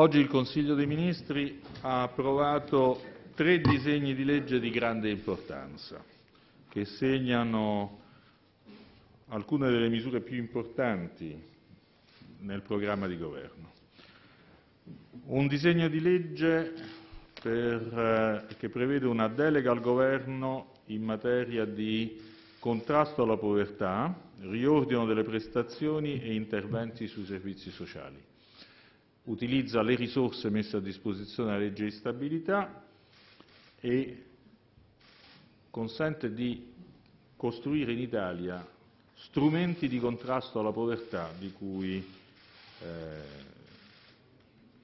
Oggi il Consiglio dei Ministri ha approvato tre disegni di legge di grande importanza che segnano alcune delle misure più importanti nel programma di governo. Un disegno di legge per, eh, che prevede una delega al governo in materia di contrasto alla povertà, riordino delle prestazioni e interventi sui servizi sociali utilizza le risorse messe a disposizione dalla legge di stabilità e consente di costruire in Italia strumenti di contrasto alla povertà di cui eh,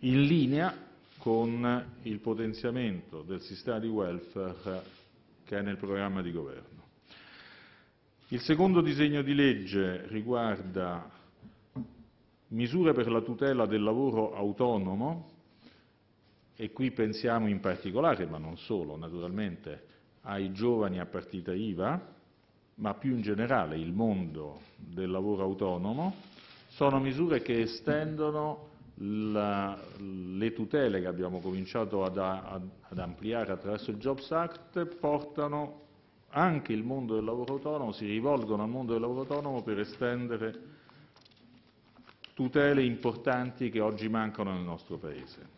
in linea con il potenziamento del sistema di welfare che è nel programma di governo. Il secondo disegno di legge riguarda misure per la tutela del lavoro autonomo, e qui pensiamo in particolare, ma non solo, naturalmente, ai giovani a partita IVA, ma più in generale il mondo del lavoro autonomo, sono misure che estendono la, le tutele che abbiamo cominciato ad, ad, ad, ampliare attraverso il Jobs Act, portano anche il mondo del lavoro autonomo, si rivolgono al mondo del lavoro autonomo per estendere tutele importanti che oggi mancano nel nostro Paese.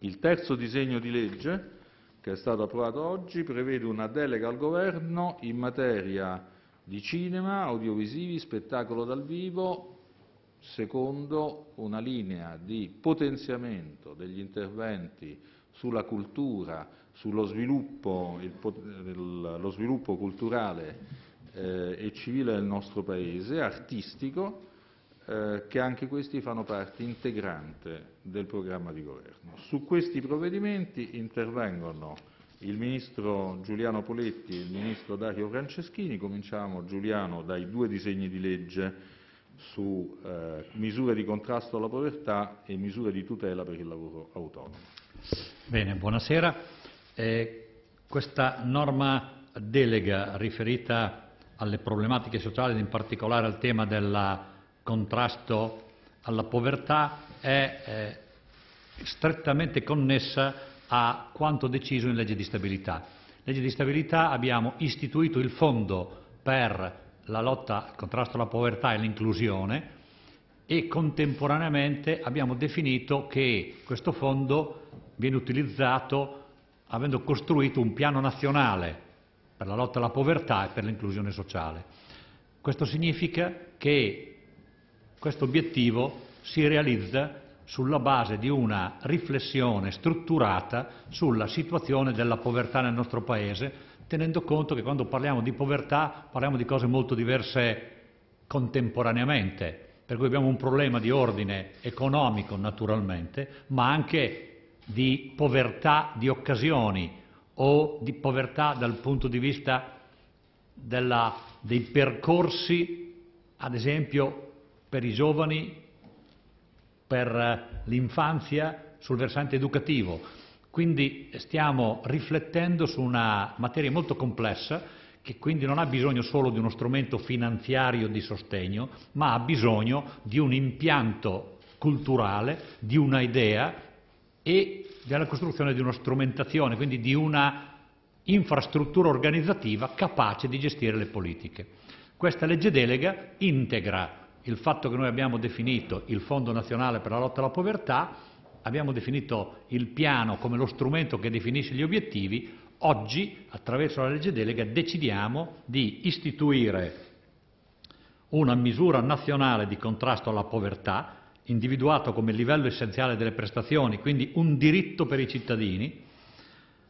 Il terzo disegno di legge, che è stato approvato oggi, prevede una delega al Governo in materia di cinema, audiovisivi, spettacolo dal vivo, secondo una linea di potenziamento degli interventi sulla cultura, sullo sviluppo, il, lo sviluppo culturale eh, e civile del nostro Paese, artistico, eh, che anche questi fanno parte integrante del programma di governo. Su questi provvedimenti intervengono il Ministro Giuliano Poletti e il Ministro Dario Franceschini. Cominciamo, Giuliano, dai due disegni di legge su eh, misure di contrasto alla povertà e misure di tutela per il lavoro autonomo. Bene, buonasera. Eh, questa norma delega riferita alle problematiche sociali in particolare al tema della contrasto alla povertà è eh, strettamente connessa a quanto deciso in legge di stabilità. In legge di stabilità abbiamo istituito il fondo per la lotta al contrasto alla povertà e l'inclusione e contemporaneamente abbiamo definito che questo fondo viene utilizzato avendo costruito un piano nazionale per la lotta alla povertà e per l'inclusione sociale. Questo significa che questo obiettivo si realizza sulla base di una riflessione strutturata sulla situazione della povertà nel nostro Paese, tenendo conto che quando parliamo di povertà parliamo di cose molto diverse contemporaneamente, per cui abbiamo un problema di ordine economico naturalmente, ma anche di povertà di occasioni o di povertà dal punto di vista della, dei percorsi, ad esempio per i giovani, per l'infanzia, sul versante educativo. Quindi stiamo riflettendo su una materia molto complessa che quindi non ha bisogno solo di uno strumento finanziario di sostegno, ma ha bisogno di un impianto culturale, di una idea e della costruzione di una strumentazione, quindi di una infrastruttura organizzativa capace di gestire le politiche. Questa legge delega integra il fatto che noi abbiamo definito il Fondo nazionale per la lotta alla povertà, abbiamo definito il piano come lo strumento che definisce gli obiettivi, oggi attraverso la legge delega decidiamo di istituire una misura nazionale di contrasto alla povertà, individuato come livello essenziale delle prestazioni, quindi un diritto per i cittadini,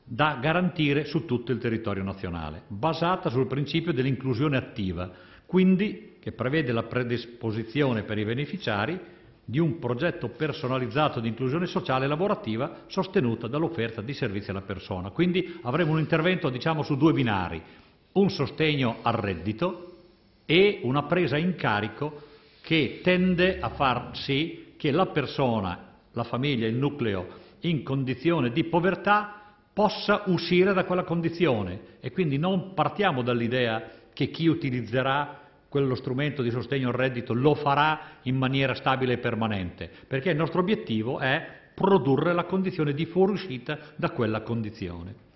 da garantire su tutto il territorio nazionale, basata sul principio dell'inclusione attiva, quindi che prevede la predisposizione per i beneficiari di un progetto personalizzato di inclusione sociale e lavorativa sostenuta dall'offerta di servizi alla persona. Quindi avremo un intervento diciamo, su due binari, un sostegno al reddito e una presa in carico che tende a far sì che la persona, la famiglia, il nucleo in condizione di povertà possa uscire da quella condizione e quindi non partiamo dall'idea che chi utilizzerà quello strumento di sostegno al reddito lo farà in maniera stabile e permanente, perché il nostro obiettivo è produrre la condizione di fuoriuscita da quella condizione.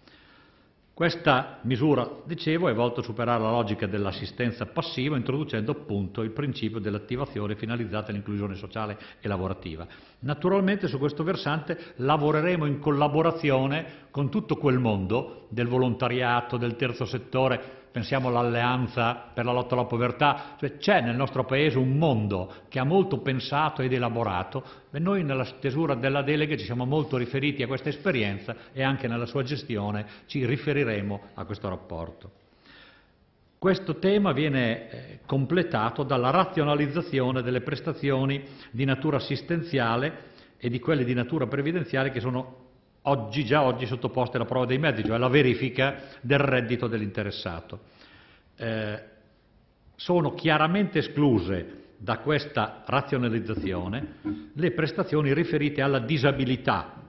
Questa misura, dicevo, è volta a superare la logica dell'assistenza passiva introducendo appunto il principio dell'attivazione finalizzata all'inclusione sociale e lavorativa. Naturalmente su questo versante lavoreremo in collaborazione con tutto quel mondo del volontariato, del terzo settore, pensiamo all'alleanza per la lotta alla povertà, cioè c'è nel nostro Paese un mondo che ha molto pensato ed elaborato e noi nella stesura della delega ci siamo molto riferiti a questa esperienza e anche nella sua gestione ci riferiremo a questo rapporto. Questo tema viene eh, completato dalla razionalizzazione delle prestazioni di natura assistenziale e di quelle di natura previdenziale che sono oggi, già oggi sottoposte alla prova dei mezzi, cioè alla verifica del reddito dell'interessato. Eh, sono chiaramente escluse da questa razionalizzazione le prestazioni riferite alla disabilità.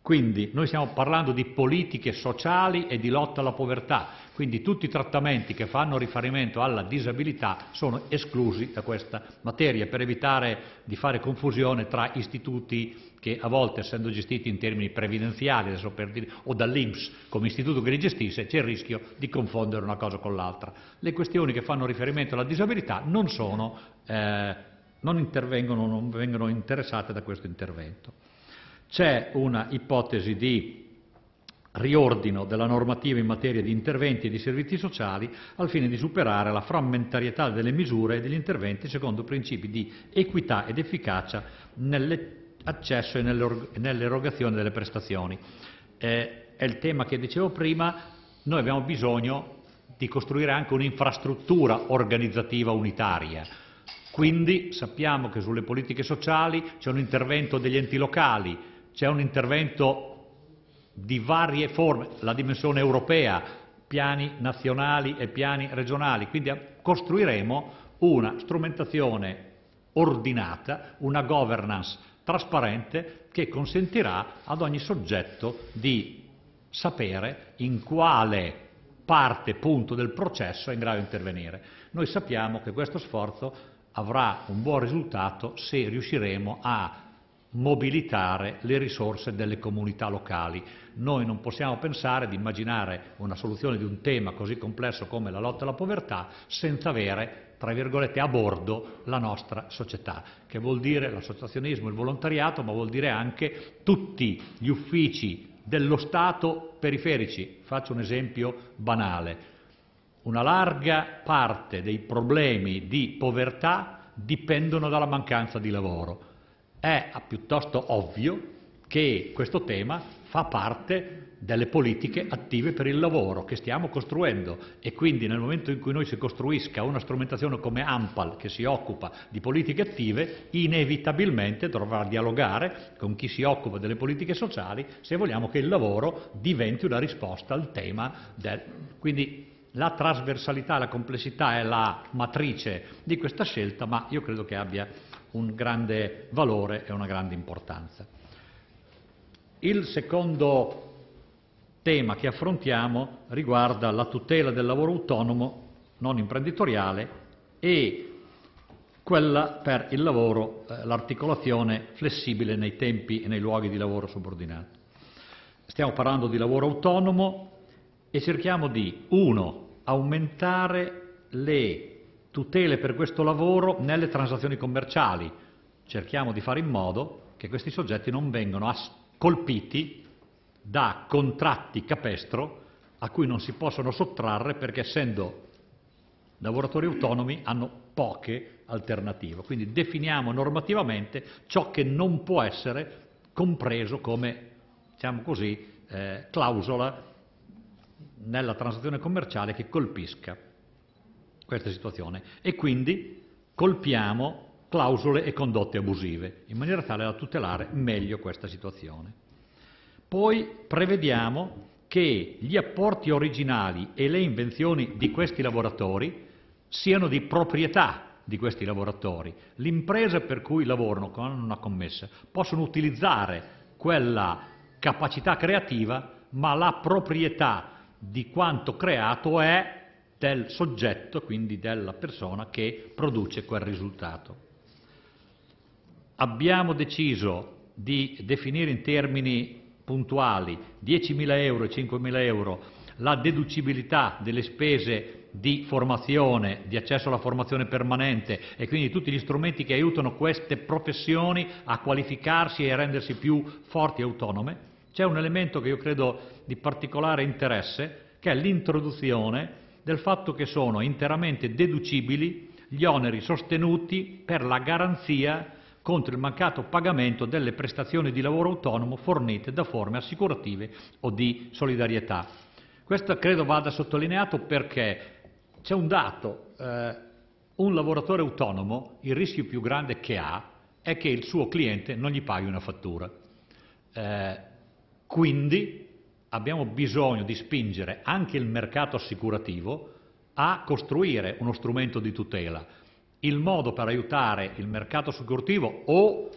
Quindi noi stiamo parlando di politiche sociali e di lotta alla povertà, quindi tutti i trattamenti che fanno riferimento alla disabilità sono esclusi da questa materia per evitare di fare confusione tra istituti che a volte essendo gestiti in termini previdenziali dire, o dall'Inps come istituto che li gestisce c'è il rischio di confondere una cosa con l'altra. Le questioni che fanno riferimento alla disabilità non, sono, eh, non intervengono, non vengono interessate da questo intervento. C'è una ipotesi di riordino della normativa in materia di interventi e di servizi sociali al fine di superare la frammentarietà delle misure e degli interventi secondo principi di equità ed efficacia nelle accesso e nell'erogazione delle prestazioni. Eh, è il tema che dicevo prima, noi abbiamo bisogno di costruire anche un'infrastruttura organizzativa unitaria. Quindi sappiamo che sulle politiche sociali c'è un intervento degli enti locali, c'è un intervento di varie forme, la dimensione europea, piani nazionali e piani regionali, quindi costruiremo una strumentazione ordinata, una governance trasparente che consentirà ad ogni soggetto di sapere in quale parte, punto del processo è in grado di intervenire. Noi sappiamo che questo sforzo avrà un buon risultato se riusciremo a mobilitare le risorse delle comunità locali. Noi non possiamo pensare di immaginare una soluzione di un tema così complesso come la lotta alla povertà senza avere tra virgolette, a bordo la nostra società, che vuol dire l'associazionismo, il volontariato, ma vuol dire anche tutti gli uffici dello Stato periferici. Faccio un esempio banale. Una larga parte dei problemi di povertà dipendono dalla mancanza di lavoro. È piuttosto ovvio che questo tema fa parte delle politiche attive per il lavoro che stiamo costruendo. E quindi nel momento in cui noi si costruisca una strumentazione come AMPAL che si occupa di politiche attive, inevitabilmente dovrà dialogare con chi si occupa delle politiche sociali se vogliamo che il lavoro diventi una risposta al tema del... Quindi la trasversalità, la complessità è la matrice di questa scelta, ma io credo che abbia un grande valore e una grande importanza. Il secondo tema che affrontiamo riguarda la tutela del lavoro autonomo non imprenditoriale e quella per il lavoro, eh, l'articolazione flessibile nei tempi e nei luoghi di lavoro subordinato. Stiamo parlando di lavoro autonomo e cerchiamo di, uno, aumentare le tutele per questo lavoro nelle transazioni commerciali. Cerchiamo di fare in modo che questi soggetti non vengano colpiti da contratti capestro a cui non si possono sottrarre perché essendo lavoratori autonomi hanno poche alternative. Quindi definiamo normativamente ciò che non può essere compreso come, diciamo così, eh, clausola nella transazione commerciale che colpisca questa situazione e quindi colpiamo clausole e condotte abusive in maniera tale da tutelare meglio questa situazione. Poi prevediamo che gli apporti originali e le invenzioni di questi lavoratori siano di proprietà di questi lavoratori. L'impresa per cui lavorano con una commessa possono utilizzare quella capacità creativa, ma la proprietà di quanto creato è del soggetto, quindi della persona che produce quel risultato. Abbiamo deciso di definire in termini puntuali 10.000 euro e 5.000 euro la deducibilità delle spese di formazione, di accesso alla formazione permanente e quindi tutti gli strumenti che aiutano queste professioni a qualificarsi e a rendersi più forti e autonome, c'è un elemento che io credo di particolare interesse, che è l'introduzione del fatto che sono interamente deducibili gli oneri sostenuti per la garanzia contro il mancato pagamento delle prestazioni di lavoro autonomo fornite da forme assicurative o di solidarietà. Questo credo vada sottolineato perché c'è un dato, eh, un lavoratore autonomo, il rischio più grande che ha è che il suo cliente non gli paghi una fattura. Eh, quindi abbiamo bisogno di spingere anche il mercato assicurativo a costruire uno strumento di tutela. Il modo per aiutare il mercato assicurativo o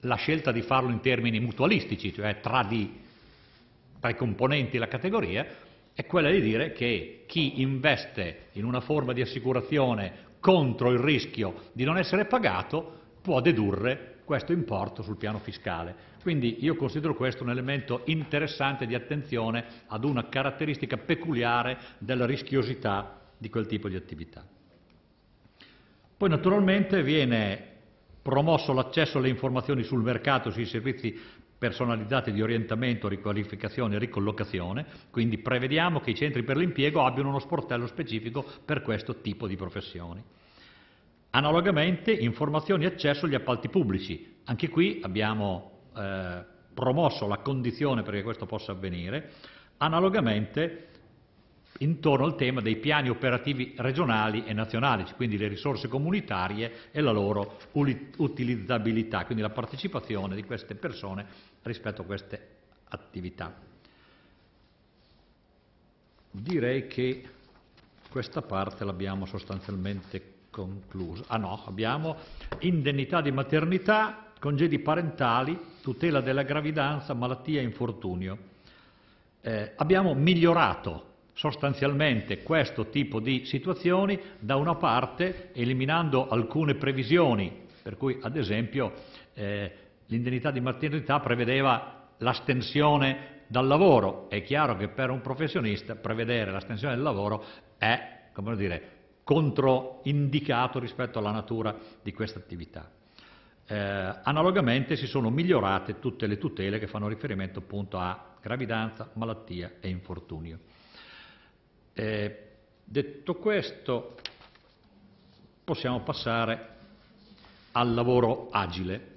la scelta di farlo in termini mutualistici, cioè tra, di, tra i componenti della categoria, è quella di dire che chi investe in una forma di assicurazione contro il rischio di non essere pagato può dedurre questo importo sul piano fiscale. Quindi io considero questo un elemento interessante di attenzione ad una caratteristica peculiare della rischiosità di quel tipo di attività. Poi naturalmente viene promosso l'accesso alle informazioni sul mercato sui servizi personalizzati di orientamento, riqualificazione e ricollocazione, quindi prevediamo che i centri per l'impiego abbiano uno sportello specifico per questo tipo di professioni. Analogamente informazioni e accesso agli appalti pubblici, anche qui abbiamo eh, promosso la condizione perché questo possa avvenire, analogamente intorno al tema dei piani operativi regionali e nazionali, quindi le risorse comunitarie e la loro utilizzabilità, quindi la partecipazione di queste persone rispetto a queste attività. Direi che questa parte l'abbiamo sostanzialmente conclusa. Ah no, abbiamo indennità di maternità, congedi parentali, tutela della gravidanza, malattia e infortunio. Eh, abbiamo migliorato sostanzialmente questo tipo di situazioni, da una parte eliminando alcune previsioni, per cui ad esempio eh, l'indennità di maternità prevedeva l'astensione dal lavoro, è chiaro che per un professionista prevedere l'astensione dal lavoro è, come dire, controindicato rispetto alla natura di questa attività. Eh, analogamente si sono migliorate tutte le tutele che fanno riferimento appunto a gravidanza, malattia e infortunio. Eh, detto questo, possiamo passare al lavoro agile.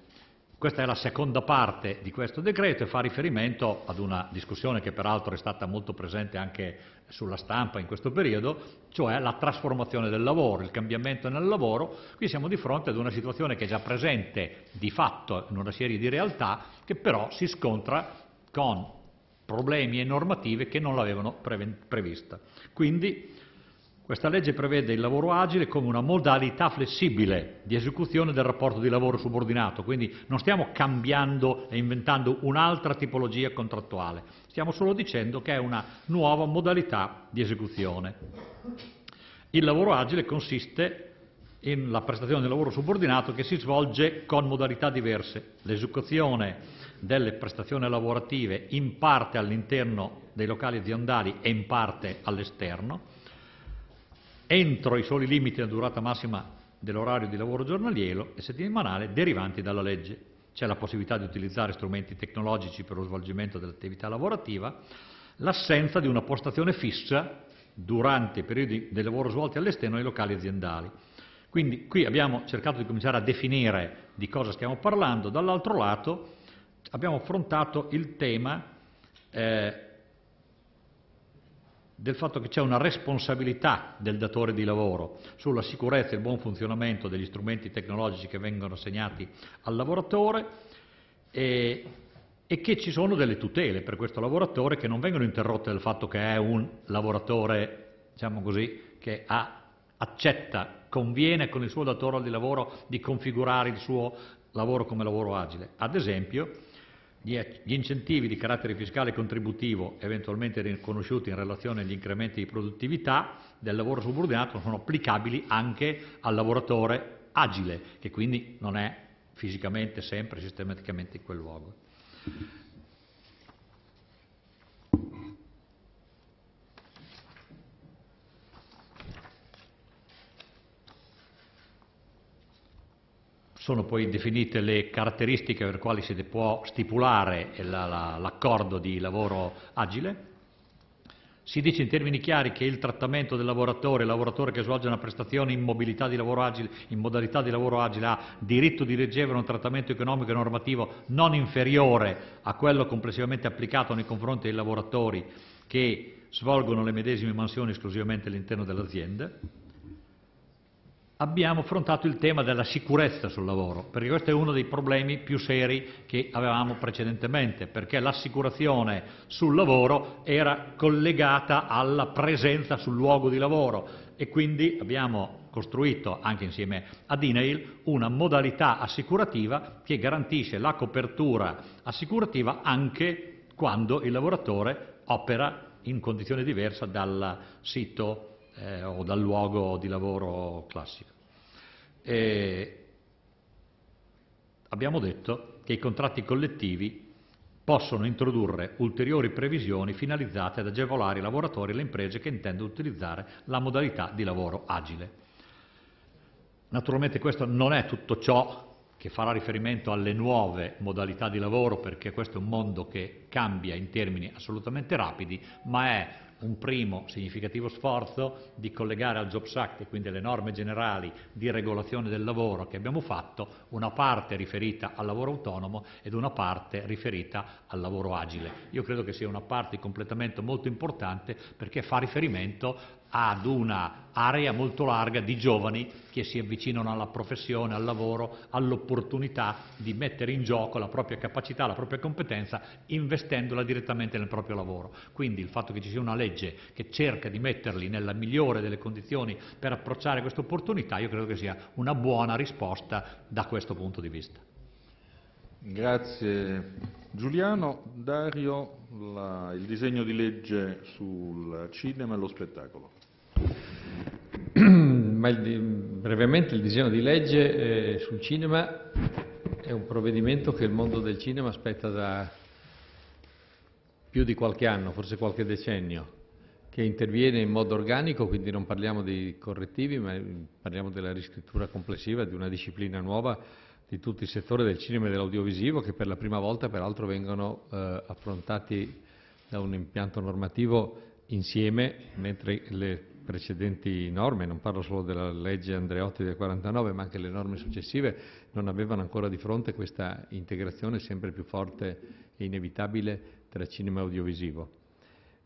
Questa è la seconda parte di questo decreto e fa riferimento ad una discussione che peraltro è stata molto presente anche sulla stampa in questo periodo, cioè la trasformazione del lavoro, il cambiamento nel lavoro. Qui siamo di fronte ad una situazione che è già presente di fatto in una serie di realtà che però si scontra con problemi e normative che non l'avevano prevista. Quindi questa legge prevede il lavoro agile come una modalità flessibile di esecuzione del rapporto di lavoro subordinato, quindi non stiamo cambiando e inventando un'altra tipologia contrattuale, stiamo solo dicendo che è una nuova modalità di esecuzione. Il lavoro agile consiste in la prestazione del lavoro subordinato che si svolge con modalità diverse. L'esecuzione delle prestazioni lavorative in parte all'interno dei locali aziendali e in parte all'esterno, entro i soli limiti della durata massima dell'orario di lavoro giornaliero e settimanale derivanti dalla legge. C'è la possibilità di utilizzare strumenti tecnologici per lo svolgimento dell'attività lavorativa, l'assenza di una postazione fissa durante i periodi di lavoro svolti all'esterno nei locali aziendali. Quindi qui abbiamo cercato di cominciare a definire di cosa stiamo parlando, dall'altro lato abbiamo affrontato il tema eh, del fatto che c'è una responsabilità del datore di lavoro sulla sicurezza e il buon funzionamento degli strumenti tecnologici che vengono assegnati al lavoratore e, e che ci sono delle tutele per questo lavoratore che non vengono interrotte dal fatto che è un lavoratore, diciamo così, che ha, accetta, conviene con il suo datore di lavoro di configurare il suo lavoro come lavoro agile. Ad esempio, gli incentivi di carattere fiscale e contributivo eventualmente riconosciuti in relazione agli incrementi di produttività del lavoro subordinato sono applicabili anche al lavoratore agile, che quindi non è fisicamente sempre sistematicamente in quel luogo. Sono poi definite le caratteristiche per le quali si può stipulare l'accordo di lavoro agile. Si dice in termini chiari che il trattamento del lavoratore, il lavoratore che svolge una prestazione in, mobilità di lavoro agile, in modalità di lavoro agile ha diritto di ricevere un trattamento economico e normativo non inferiore a quello complessivamente applicato nei confronti dei lavoratori che svolgono le medesime mansioni esclusivamente all'interno dell'azienda abbiamo affrontato il tema della sicurezza sul lavoro, perché questo è uno dei problemi più seri che avevamo precedentemente, perché l'assicurazione sul lavoro era collegata alla presenza sul luogo di lavoro e quindi abbiamo costruito, anche insieme ad INAIL, una modalità assicurativa che garantisce la copertura assicurativa anche quando il lavoratore opera in condizione diversa dal sito eh, o dal luogo di lavoro classico. E abbiamo detto che i contratti collettivi possono introdurre ulteriori previsioni finalizzate ad agevolare i lavoratori e le imprese che intendono utilizzare la modalità di lavoro agile. Naturalmente questo non è tutto ciò che farà riferimento alle nuove modalità di lavoro perché questo è un mondo che cambia in termini assolutamente rapidi, ma è un primo significativo sforzo di collegare al Jobs Act e quindi alle norme generali di regolazione del lavoro che abbiamo fatto una parte riferita al lavoro autonomo ed una parte riferita al lavoro agile. Io credo che sia una parte di completamento molto importante perché fa riferimento ad un'area molto larga di giovani che si avvicinano alla professione, al lavoro, all'opportunità di mettere in gioco la propria capacità, la propria competenza, investendola direttamente nel proprio lavoro. Quindi il fatto che ci sia una legge che cerca di metterli nella migliore delle condizioni per approcciare questa opportunità, io credo che sia una buona risposta da questo punto di vista. Grazie Giuliano. Dario, la, il disegno di legge sul cinema e lo spettacolo. Brevemente il disegno di legge eh, sul cinema è un provvedimento che il mondo del cinema aspetta da più di qualche anno, forse qualche decennio, che interviene in modo organico, quindi non parliamo di correttivi, ma parliamo della riscrittura complessiva di una disciplina nuova di tutto il settore del cinema e dell'audiovisivo che per la prima volta peraltro vengono eh, affrontati da un impianto normativo insieme, mentre le precedenti norme, non parlo solo della legge Andreotti del 49, ma anche le norme successive, non avevano ancora di fronte questa integrazione sempre più forte e inevitabile tra cinema e audiovisivo.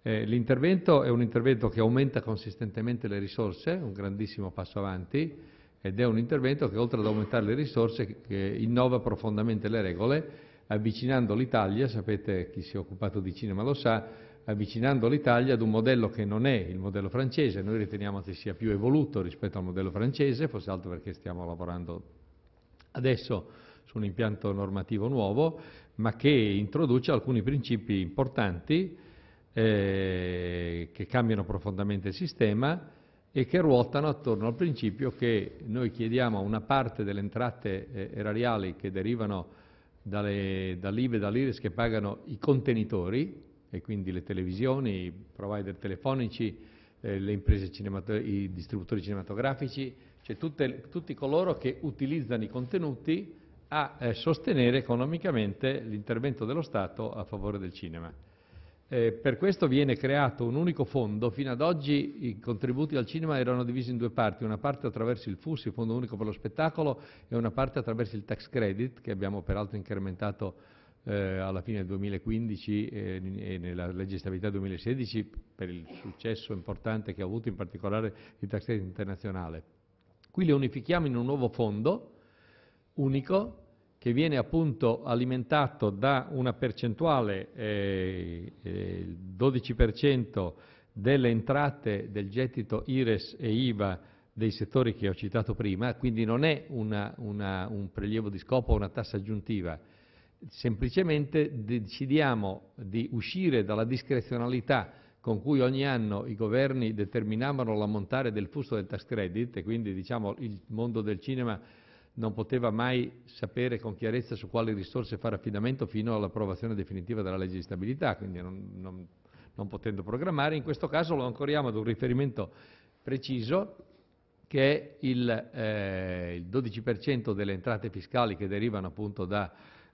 Eh, l'intervento è un intervento che aumenta consistentemente le risorse, un grandissimo passo avanti, ed è un intervento che oltre ad aumentare le risorse innova profondamente le regole, avvicinando l'Italia, sapete chi si è occupato di cinema lo sa, avvicinando l'Italia ad un modello che non è il modello francese, noi riteniamo che sia più evoluto rispetto al modello francese, forse altro perché stiamo lavorando adesso su un impianto normativo nuovo, ma che introduce alcuni principi importanti eh, che cambiano profondamente il sistema e che ruotano attorno al principio che noi chiediamo una parte delle entrate eh, erariali che derivano dall'IVE e dall'IRES che pagano i contenitori, e quindi le televisioni, i provider telefonici, eh, i distributori cinematografici, cioè tutte, tutti coloro che utilizzano i contenuti a eh, sostenere economicamente l'intervento dello Stato a favore del cinema. Eh, per questo viene creato un unico fondo, fino ad oggi i contributi al cinema erano divisi in due parti, una parte attraverso il FUS, il Fondo Unico per lo Spettacolo, e una parte attraverso il tax credit, che abbiamo peraltro incrementato eh, alla fine del 2015 eh, e nella legge di stabilità 2016 per il successo importante che ha avuto in particolare il tax credit internazionale. Qui li unifichiamo in un nuovo fondo unico che viene appunto alimentato da una percentuale, eh, il 12% delle entrate del gettito IRES e IVA dei settori che ho citato prima, quindi non è una, una, un prelievo di scopo o una tassa aggiuntiva, semplicemente decidiamo di uscire dalla discrezionalità con cui ogni anno i governi determinavano l'ammontare del fusto del tax credit e quindi diciamo, il mondo del cinema non poteva mai sapere con chiarezza su quali risorse fare affidamento fino all'approvazione definitiva della legge di stabilità, quindi non, non, non potendo programmare. In questo caso lo ancoriamo ad un riferimento preciso che è il, eh, il 12% delle entrate fiscali che derivano appunto da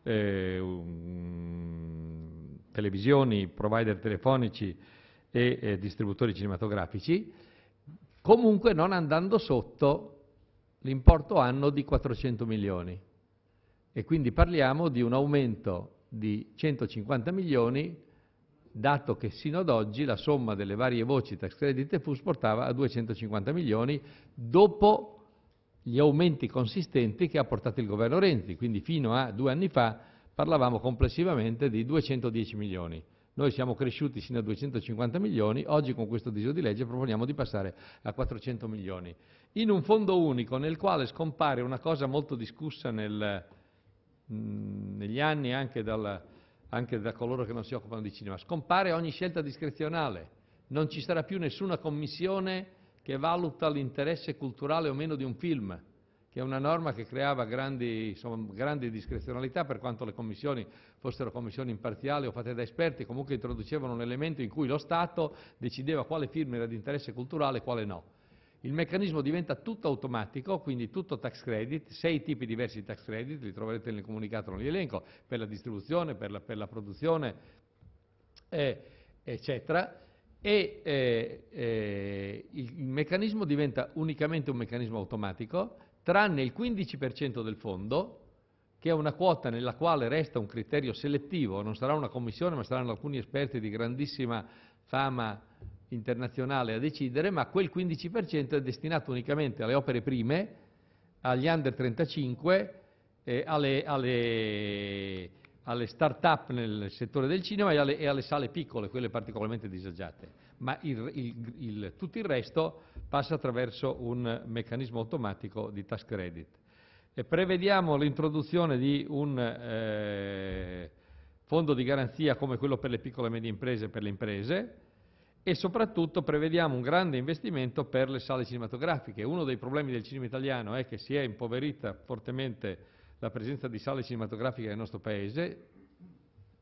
eh, um, televisioni, provider telefonici e eh, distributori cinematografici, comunque non andando sotto l'importo anno di 400 milioni. E quindi parliamo di un aumento di 150 milioni, dato che sino ad oggi la somma delle varie voci tax credit e FUS portava a 250 milioni, dopo gli aumenti consistenti che ha portato il governo Renzi, quindi fino a due anni fa parlavamo complessivamente di 210 milioni. Noi siamo cresciuti sino a 250 milioni, oggi con questo disegno di legge proponiamo di passare a 400 milioni, in un fondo unico nel quale scompare una cosa molto discussa nel, mm, negli anni anche, dal, anche da coloro che non si occupano di cinema, scompare ogni scelta discrezionale, non ci sarà più nessuna commissione che valuta l'interesse culturale o meno di un film, che è una norma che creava grandi, insomma, grandi discrezionalità per quanto le commissioni fossero commissioni imparziali o fatte da esperti, comunque introducevano un elemento in cui lo Stato decideva quale film era di interesse culturale e quale no. Il meccanismo diventa tutto automatico, quindi tutto tax credit, sei tipi diversi di tax credit, li troverete nel comunicato, non li elenco, per la distribuzione, per la, per la produzione, eh, eccetera, e eh, eh, il, meccanismo diventa unicamente un meccanismo automatico, tranne il 15% del fondo, che è una quota nella quale resta un criterio selettivo, non sarà una commissione ma saranno alcuni esperti di grandissima fama internazionale a decidere, ma quel 15% è destinato unicamente alle opere prime, agli under 35, eh, alle, alle, alle start-up nel settore del cinema e alle, e alle, sale piccole, quelle particolarmente disagiate. Ma il, il, il, tutto il resto passa attraverso un meccanismo automatico di tax credit. E prevediamo l'introduzione di un eh, fondo di garanzia come quello per le piccole e medie imprese e per le imprese e soprattutto prevediamo un grande investimento per le sale cinematografiche. Uno dei problemi del cinema italiano è che si è impoverita fortemente la presenza di sale cinematografiche nel nostro Paese,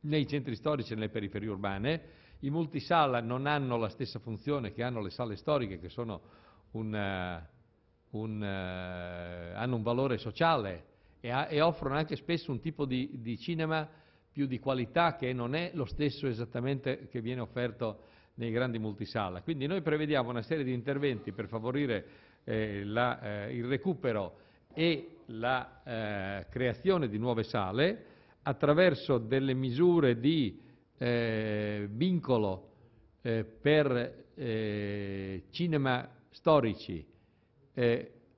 nei centri storici e nelle periferie urbane, i multisala non hanno la stessa funzione che hanno le sale storiche, che un, uh, un, uh, hanno un valore sociale e, ha, e, offrono anche spesso un tipo di, di, cinema più di qualità che non è lo stesso esattamente che viene offerto nei grandi multisala. Quindi noi prevediamo una serie di interventi per favorire eh, la, eh, il recupero e la eh, creazione di nuove sale attraverso delle misure di eh, vincolo eh, per cinema storici,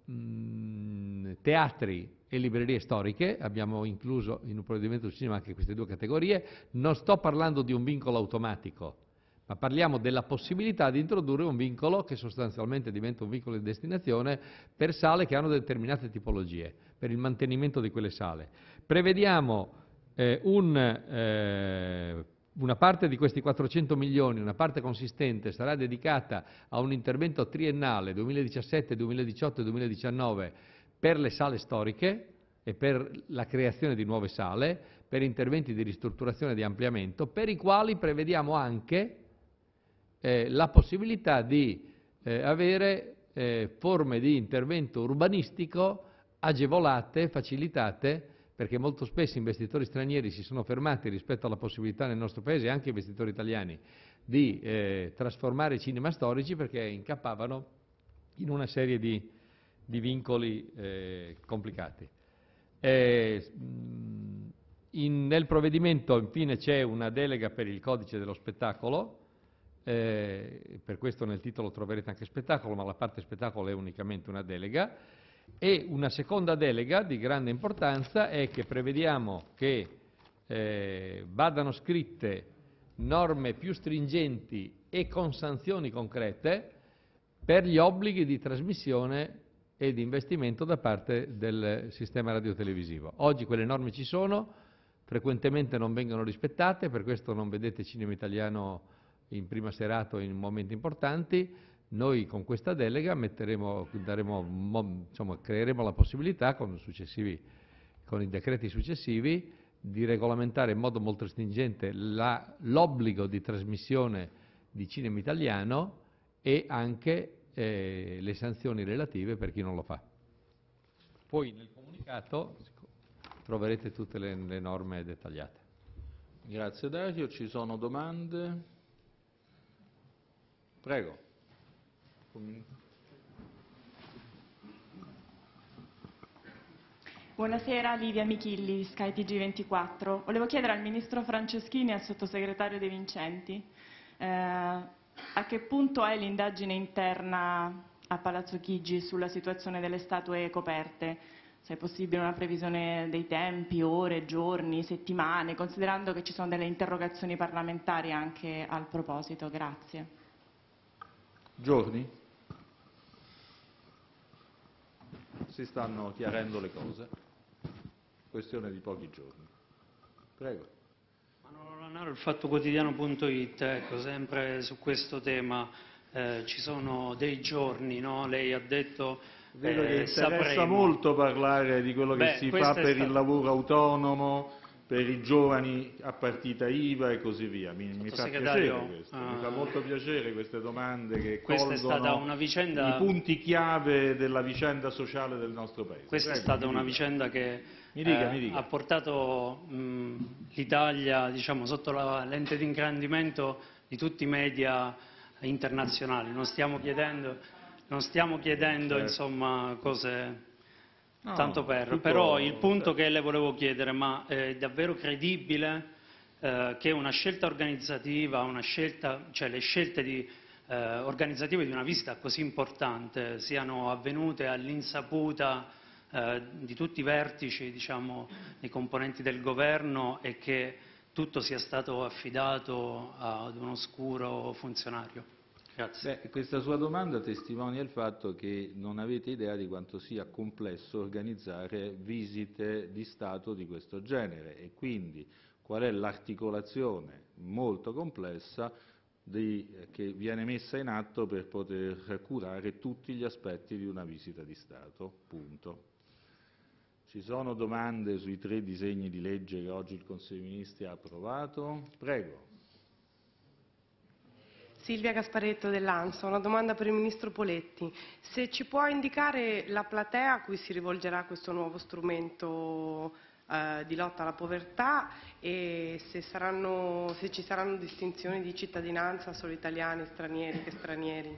mh, teatri e librerie storiche, abbiamo incluso in un provvedimento sul cinema anche queste due categorie, non sto parlando di un vincolo automatico, ma parliamo della possibilità di introdurre un vincolo che sostanzialmente diventa un vincolo di destinazione per sale che hanno determinate tipologie, per il mantenimento di quelle sale. Prevediamo eh, un eh, una parte di questi 400 milioni, una parte consistente, sarà dedicata a un intervento triennale 2017, 2018 e 2019 per le sale storiche e per la creazione di nuove sale, per interventi di ristrutturazione e di ampliamento, per i quali prevediamo anche eh, la possibilità di eh, avere eh, forme di intervento urbanistico agevolate, facilitate, perché molto spesso investitori stranieri si sono fermati rispetto alla possibilità nel nostro Paese, anche investitori italiani, di eh, trasformare cinema storici perché incappavano in una serie di, di vincoli eh, complicati. Eh, in, nel provvedimento infine c'è una delega per il codice dello spettacolo, eh, per questo nel titolo troverete anche spettacolo, ma la parte spettacolo è unicamente una delega, e una seconda delega di grande importanza è che prevediamo che eh, vadano scritte norme più stringenti e con sanzioni concrete per gli obblighi di trasmissione e di investimento da parte del sistema radiotelevisivo. Oggi quelle norme ci sono, frequentemente non vengono rispettate, per questo non vedete cinema italiano in prima serata o in momenti importanti. Noi con questa delega daremo, insomma, creeremo la possibilità con, con, i decreti successivi di regolamentare in modo molto stringente l'obbligo di trasmissione di cinema italiano e anche eh, le sanzioni relative per chi non lo fa. Poi nel comunicato troverete tutte le, le norme dettagliate. Grazie Dario, ci sono domande? Prego. Buonasera, Livia Michilli, Sky TG24. Volevo chiedere al Ministro Franceschini e al Sottosegretario De Vincenti eh, a che punto è l'indagine interna a Palazzo Chigi sulla situazione delle statue coperte se è possibile una previsione dei tempi, ore, giorni, settimane, considerando che ci sono delle interrogazioni parlamentari anche al proposito. Grazie. Giorni? Si stanno chiarendo le cose. Questione di pochi giorni. Per i giovani a partita IVA e così via. Mi, mi fa piacere questo, mi fa ah. molto piacere queste domande che colgono vicenda, i punti chiave della vicenda sociale del nostro Paese. Questa Prego, è stata una dica. vicenda che dica, eh, ha portato l'Italia diciamo, sotto la lente di ingrandimento di tutti i media internazionali. Non stiamo chiedendo non stiamo chiedendo certo. insomma, cose no, tanto per, tutto... però il punto che le volevo chiedere, ma è davvero credibile eh, che una scelta organizzativa, una scelta, cioè le scelte di, eh, organizzative di una visita così importante siano avvenute all'insaputa eh, di tutti i vertici, diciamo, dei componenti del governo e che tutto sia stato affidato ad un oscuro funzionario? Beh, questa sua domanda testimonia il fatto che non avete idea di quanto sia complesso organizzare visite di Stato di questo genere e quindi qual è l'articolazione molto complessa di, che viene messa in atto per poter curare tutti gli aspetti di una visita di Stato. Punto. Ci sono domande sui tre disegni di legge che oggi il Consiglio dei Ministri ha approvato? Prego. Silvia Gasparetto dell'ANSA, una domanda per il Ministro Poletti. Se ci può indicare la platea a cui si rivolgerà questo nuovo strumento eh, di lotta alla povertà e se, saranno, se, ci saranno distinzioni di cittadinanza solo italiani, stranieri che stranieri?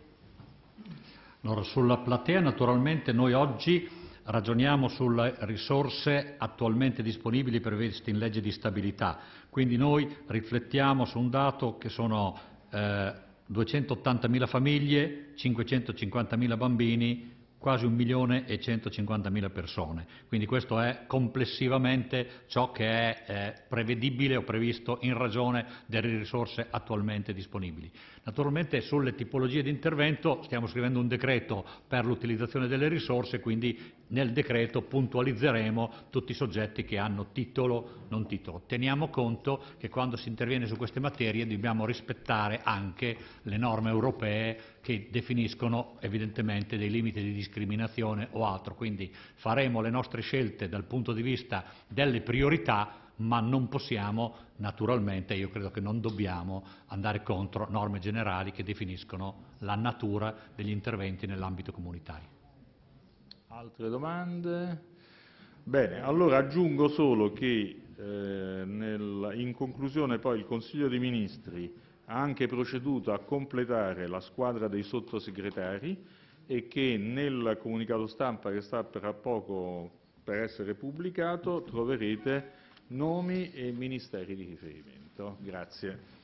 Allora, sulla platea naturalmente noi oggi ragioniamo sulle risorse attualmente disponibili previste in legge di stabilità, quindi noi riflettiamo su un dato che sono eh, 280.000 famiglie, 550.000 bambini, quasi 1 milione e 150.000 persone. Quindi questo è complessivamente ciò che è eh, prevedibile o previsto in ragione delle risorse attualmente disponibili. Naturalmente sulle tipologie di intervento stiamo scrivendo un decreto per l'utilizzazione delle risorse, quindi nel decreto puntualizzeremo tutti i soggetti che hanno titolo, non titolo. Teniamo conto che quando si interviene su queste materie dobbiamo rispettare anche le norme europee che definiscono evidentemente dei limiti di discriminazione o altro, quindi faremo le nostre scelte dal punto di vista delle priorità ma non possiamo naturalmente, io credo che non dobbiamo andare contro norme generali che definiscono la natura degli interventi nell'ambito comunitario. Altre domande? Bene, allora aggiungo solo che eh, nel, in conclusione poi il Consiglio dei Ministri ha anche proceduto a completare la squadra dei sottosegretari e che nel comunicato stampa che sta per a poco per essere pubblicato troverete nomi e ministeri di riferimento. Grazie.